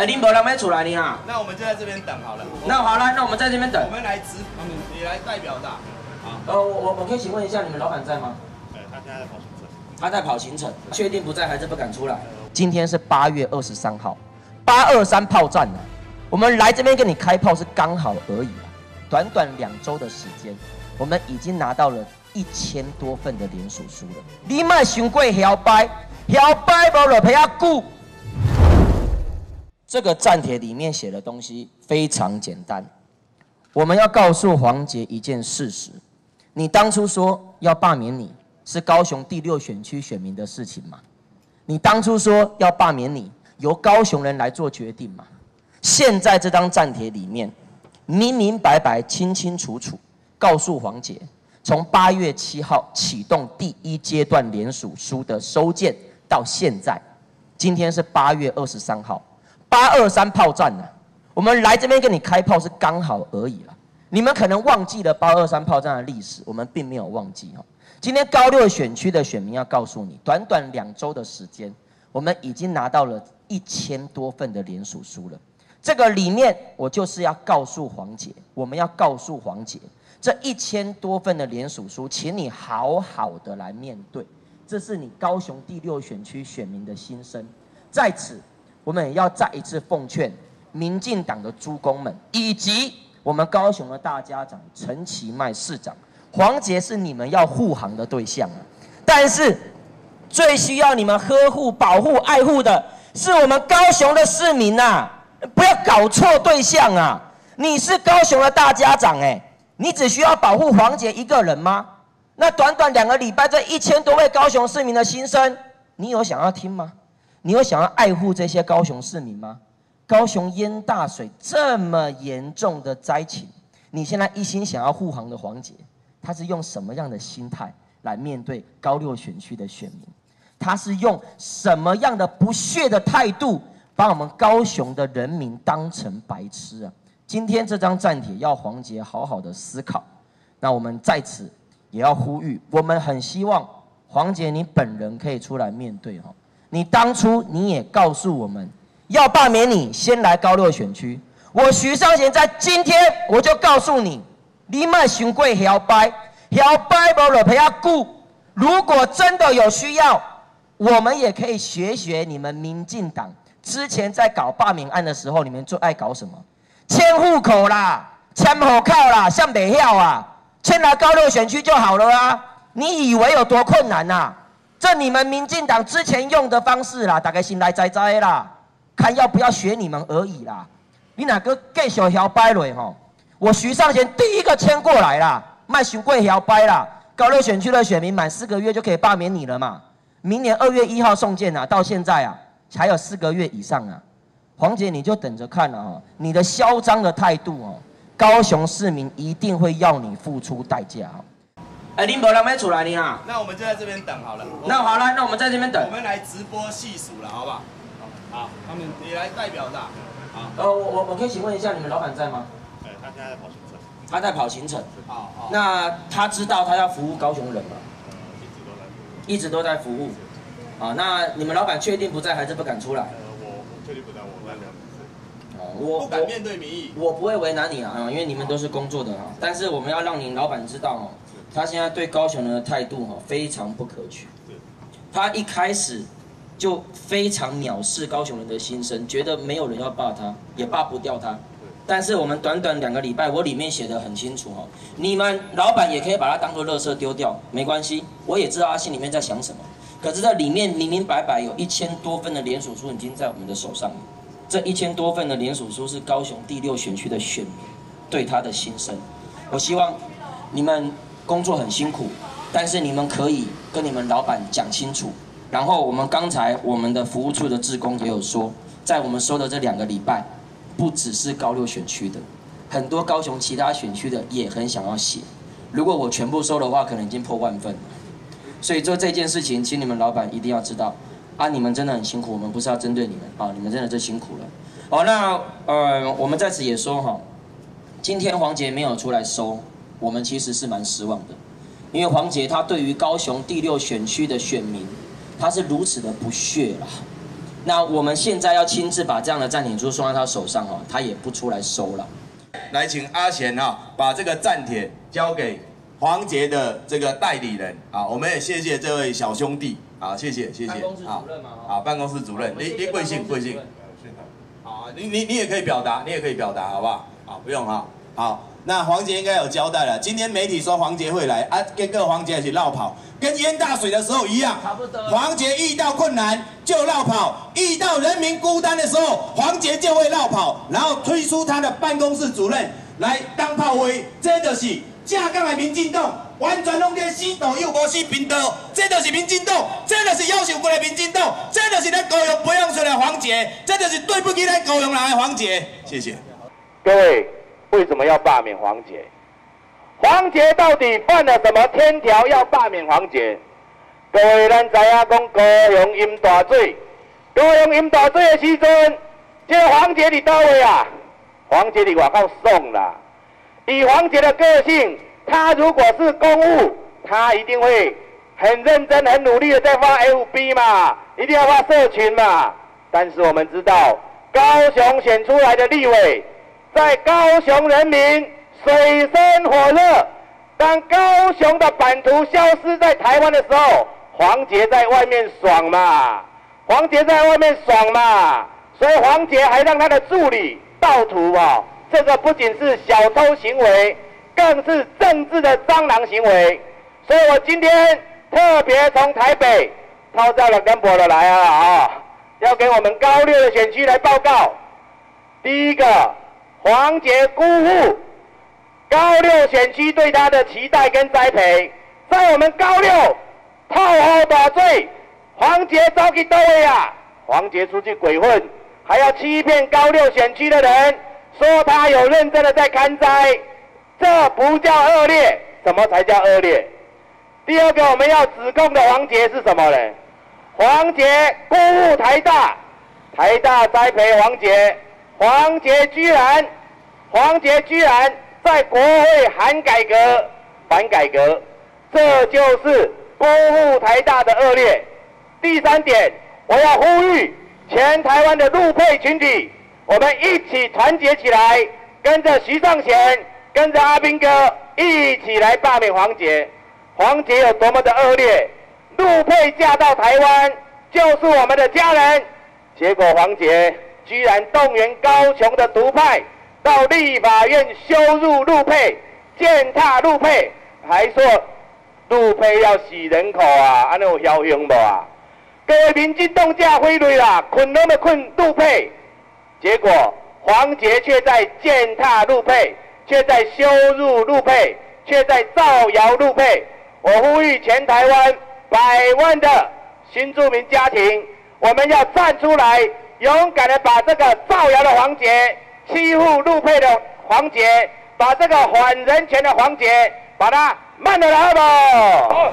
哎，林伯人没出来呢啊？那我们就在这边等好了。那好了，那我们在这边等我。们来直，你来代表的。好，呃，我我我可以请问一下，你们老板在吗？哎，他现在在跑行程。他在跑行程，确定不在还是不敢出来？今天是八月二十三号，八二三炮战呢、我们来这边跟你开炮是刚好而已啊。短短两周的时间，我们已经拿到了一千多份的联署书了。你卖熊贵摇摆，摇摆无了陪他顾。这个战帖里面写的东西非常简单，我们要告诉黄杰一件事实：你当初说要罢免你，是高雄第六选区选民的事情吗？你当初说要罢免你，由高雄人来做决定吗？现在这张战帖里面，明明白白、清清楚楚告诉黄杰，从八月七号启动第一阶段联署书的收件到现在，今天是八月二十三号，八二三炮战呢、我们来这边跟你开炮是刚好而已啦。你们可能忘记了八二三炮战的历史，我们并没有忘记哈。今天高六选区的选民要告诉你，短短两周的时间，我们已经拿到了一千多份的联署书了。这个里面，我就是要告诉黄姐，我们要告诉黄姐，这一千多份的联署书，请你好好的来面对，这是你高雄第六选区选民的心声。在此，我们也要再一次奉劝民进党的诸公们，以及我们高雄的大家长陈其迈市长，黄杰是你们要护航的对象啊。但是最需要你们呵护、保护、爱护的是我们高雄的市民呐、不要搞错对象啊！你是高雄的大家长哎，你只需要保护黄杰一个人吗？那短短两个礼拜，这一千多位高雄市民的心声，你有想要听吗？你有想要爱护这些高雄市民吗？高雄淹大水这么严重的灾情，你现在一心想要护航的黄杰，他是用什么样的心态来面对高六选区的选民？他是用什么样的不屑的态度，把我们高雄的人民当成白痴啊？今天这张战帖要黄杰好好的思考。那我们在此也要呼吁，我们很希望黄杰你本人可以出来面对哈。你当初你也告诉我们要罢免你，先来高六选区。我徐尚贤在今天我就告诉你，你卖熊贵摇摆，摇摆不了陪他顾。如果真的有需要，我们也可以学学你们民进党之前在搞罢免案的时候，你们最爱搞什么？迁户口啦，迁户口啦，像北校啊，迁来高六选区就好了啊！你以为有多困难呐、啊？这你们民进党之前用的方式啦，大概心来栽栽啦，看要不要学你们而已啦。你哪个继续摇摆落吼？我徐尚贤第一个签过来啦，卖熊贵摇摆啦。高六选区的选民满四个月就可以罢免你了嘛？明年二月一号送件啊，到现在啊还有四个月以上啊。黄姐你就等着看了、啊、哈，你的嚣张的态度哦，高雄市民一定会要你付出代价。哎，林伯人没出来呢啊？那我们就在这边等好了。那好了，那我们在这边等我。们来直播细数了，好不好？好，他们你来代表的。好，呃，我我我可以请问一下，你们老板在吗？哎，他现在在跑行程。他在跑行程。好好。那他知道他要服务高雄人吗？呃，一直都在。一直都在服务。啊，那你们老板确定不在还是不敢出来？呃，我我确定不在，我在聊。哦，我不敢面对民意。我不会为难你啊，因为你们都是工作的啊。但是我们要让你老板知道哦，他现在对高雄人的态度哈非常不可取。他一开始就非常藐视高雄人的心声，觉得没有人要罢他，也罢不掉他。但是我们短短两个礼拜，我里面写的很清楚哈，你们老板也可以把它当做垃圾丢掉，没关系，我也知道他心里面在想什么。可是在里面明明白白有一千多份的联署书已经在我们的手上了。这一千多份的联署书是高雄第六选区的选民对他的心声。我希望你们工作很辛苦，但是你们可以跟你们老板讲清楚。然后我们刚才我们的服务处的志工也有说，在我们收的这两个礼拜，不只是高六选区的，很多高雄其他选区的也很想要写。如果我全部收的话，可能已经破万份。所以做这件事情，请你们老板一定要知道。啊，你们真的很辛苦，我们不是要针对你们啊，你们真的是辛苦了。好，那呃，我们在此也说哈，今天黄杰没有出来收，我们其实是蛮失望的，因为黄杰他对于高雄第六选区的选民，他是如此的不屑啦。那我们现在要亲自把这样的暂停书送到他手上哦，他也不出来收了。来，请阿贤哈把这个暂帖交给黄杰的这个代理人啊，我们也谢谢这位小兄弟啊，谢谢谢谢。办公室主任嘛，好，办公室主任，你你贵姓贵姓？好，你你你也可以表达，你也可以表达，好不好？好，不用哈。好，那黄杰应该有交代了。今天媒体说黄杰会来啊，跟个黄杰一起绕跑，跟淹大水的时候一样。差不多。黄杰遇到困难就绕跑，遇到人民孤单的时候，黄杰就会绕跑，然后推出他的办公室主任来当炮灰，这就是架杠的民进党。完全拢在死党又无死平道，这就是民进党，这就是要求过的民进党，这就是咱高雄培养出来的黄杰，这就是对不起咱高雄人的黄杰。谢谢各位，为什么要罢免黄杰？黄杰到底犯了什么天条要罢免黄杰？各位，咱知影讲高雄淹大水，高雄淹大水的时阵，这黄杰伫倒位啊？黄杰伫外口送啦。以黄杰的个性。他如果是公务，他一定会很认真、很努力的在发 FB 嘛，一定要发社群嘛。但是我们知道，高雄选出来的立委，在高雄人民水深火热，当高雄的版图消失在台湾的时候，黄杰在外面爽嘛，黄杰在外面爽嘛，所以黄杰还让他的助理盗图啊，这个不仅是小偷行为。更是政治的蟑螂行为，所以我今天特别从台北套到了跟博的来啊啊，要给我们高六的选区来报告。第一个，黄杰辜负高六选区对他的期待跟栽培，在我们高六套好大罪，黄杰早去到位啊！黄杰出去鬼混，还要欺骗高六选区的人，说他有认真的在看灾。这不叫恶劣，什么才叫恶劣？第二个我们要指控的黄杰是什么呢？黄杰辜负台大，台大栽培黄杰，黄杰居然，黄杰居然在国会喊改革、反改革，这就是辜负台大的恶劣。第三点，我要呼吁全台湾的陆配群体，我们一起团结起来，跟着徐尚贤。跟着阿兵哥一起来罢免黄杰，黄杰有多么的恶劣？陆配嫁到台湾就是我们的家人，结果黄杰居然动员高雄的独派到立法院羞辱陆配、践踏陆配，还说陆配要洗人口啊！安尼有嚣张不啊？各位民进党架飞雷啦，困都没困陆配，结果黄杰却在践踏陆配。却在羞辱陆配，却在造谣陆配。我呼吁全台湾百万的新住民家庭，我们要站出来，勇敢的把这个造谣的黄杰、欺负陆配的黄杰，把这个反人权的黄杰，把它慢了来吧。